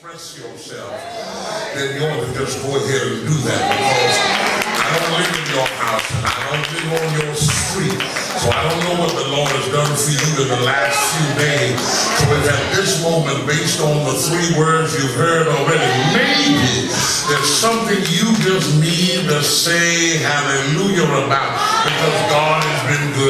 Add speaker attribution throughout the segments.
Speaker 1: express yourself, then you ought to just go ahead and do that because I don't live in your house and I don't live on your street. So I don't know what the Lord has done for you in the last few days. So if at this moment, based on the three words you've heard already, maybe there's something you just need to say hallelujah about because God has been good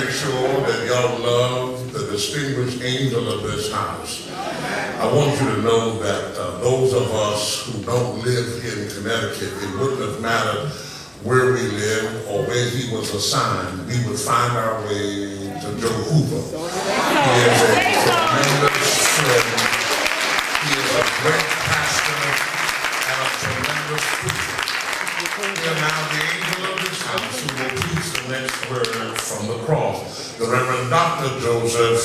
Speaker 1: make sure that y'all love the distinguished angel of this house. I want you to know that uh, those of us who don't live in Connecticut, it wouldn't have mattered where we live or where he was assigned, we would find our way to Joe Hoover. He is a tremendous friend. He is a great Are now the angel of this house who will preach the next word from the cross. The Reverend Dr. Joseph.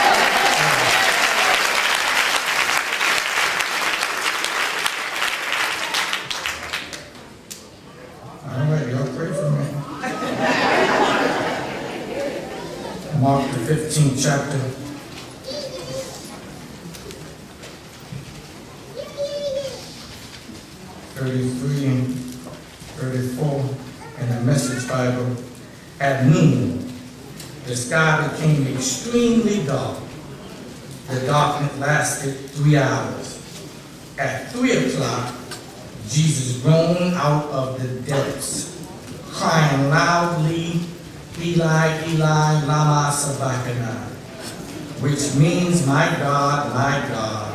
Speaker 2: 15th chapter. Thirty-three and thirty-four in the Message Bible. At noon, the sky became extremely dark. The darkness lasted three hours. At three o'clock, Jesus groaned out of the depths, crying loudly Eli, Eli, lama sabachthani, which means, my God, my God,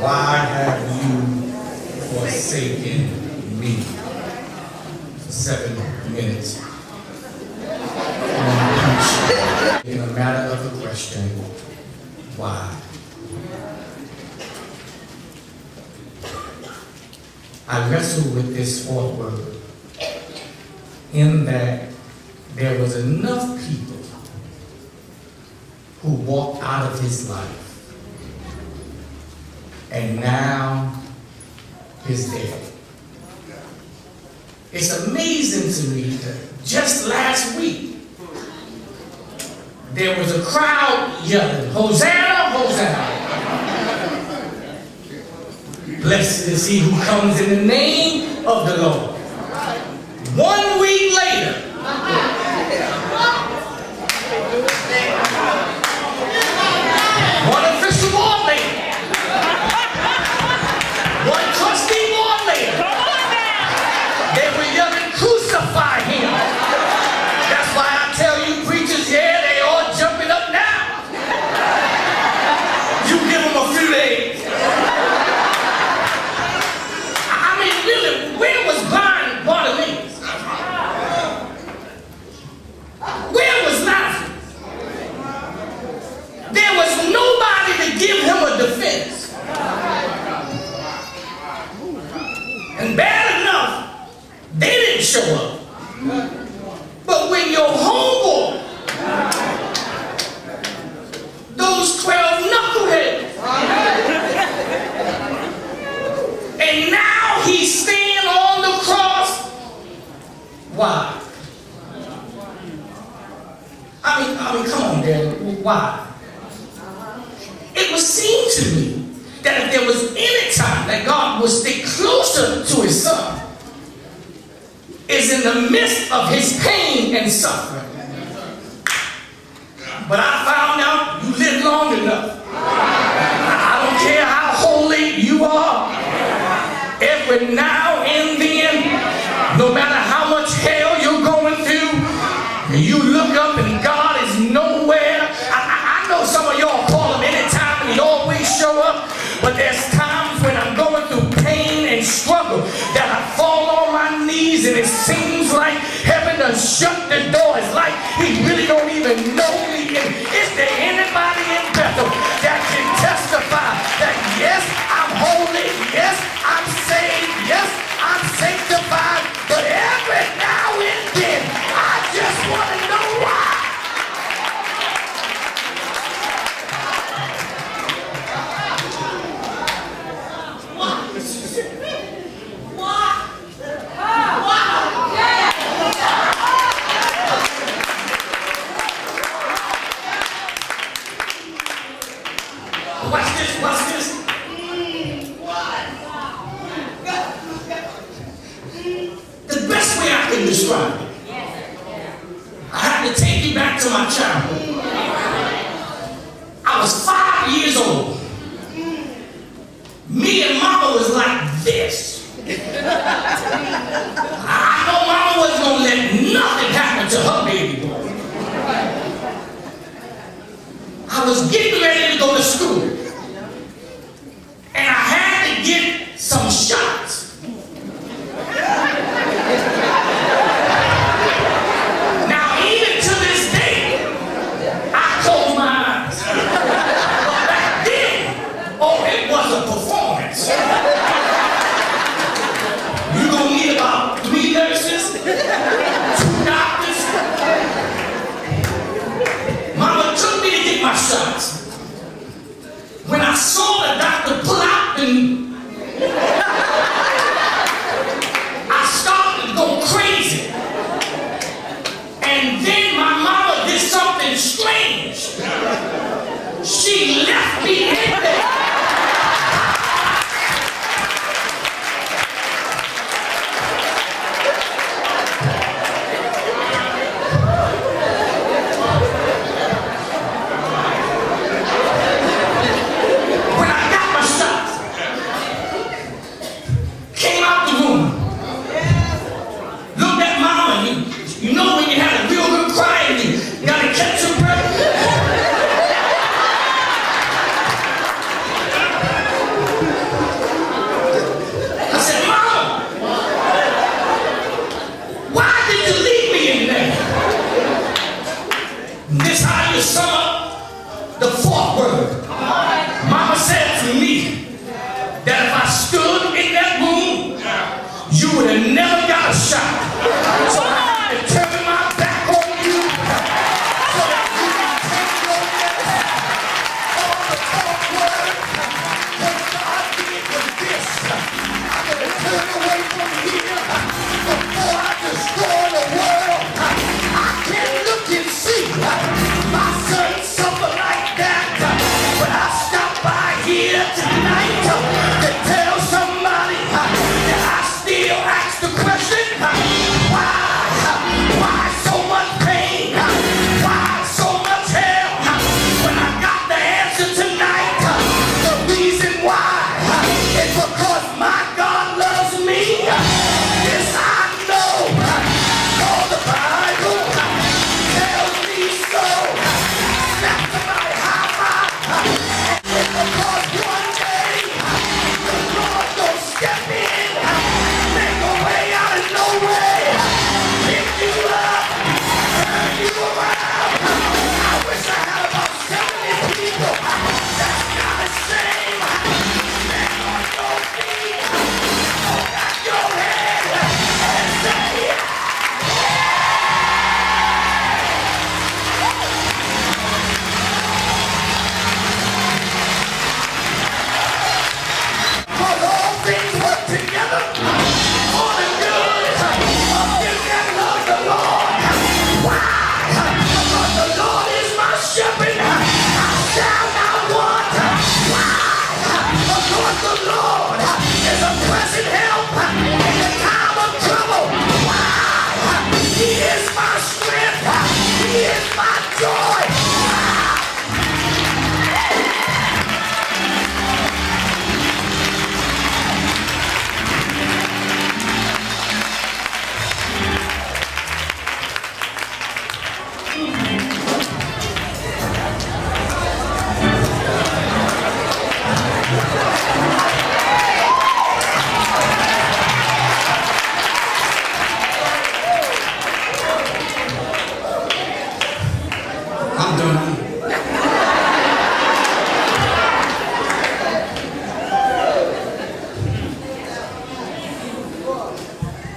Speaker 2: why have you forsaken me? Seven minutes in a matter of the question, why? I wrestle with this fourth word in that there was enough people who walked out of his life and now he's dead. It's amazing to me that just last week there was a crowd yelling, Hosanna, Hosanna. Blessed is he who comes in the name of the Lord. But when you're humble, those 12 knuckleheads, and now he's standing on the cross, why? I mean, I mean, come on, Dad, why? It would seem to me that if there was any time that God would stay closer to his son, is in the midst of his pain and suffering. But I found out you live long enough. I don't care how holy you are. Every now and then, no matter how much hell you're going through, you shut the doors, like The best way I can describe it. I had to take you back to my childhood. I was five years old.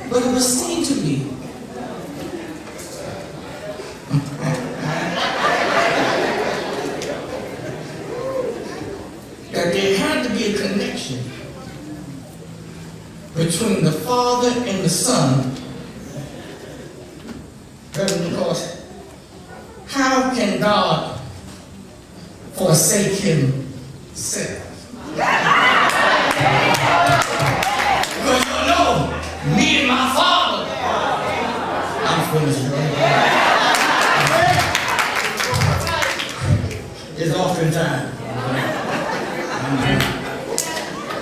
Speaker 2: But it was seen to me that there had to be a connection between the Father and the Son. Because how can God forsake himself? Me and my father, I'm finished, bro. It's offering time.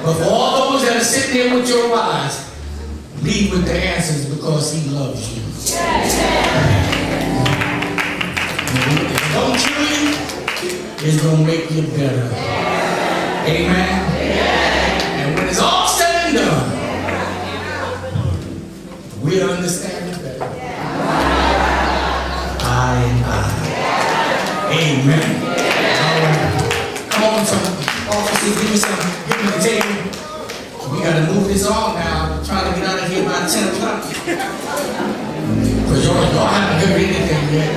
Speaker 2: But for all those that are sitting there with your wives, leave with the answers because he loves you. Don't kill you, it's gonna make you better. Amen. We'll understand it better. I and I. Amen. Right. Come on, some officers, give me some, give me the table. We gotta move this on now. I'm trying to get out of here by 10 o'clock. Because y'all, y'all haven't heard anything yet.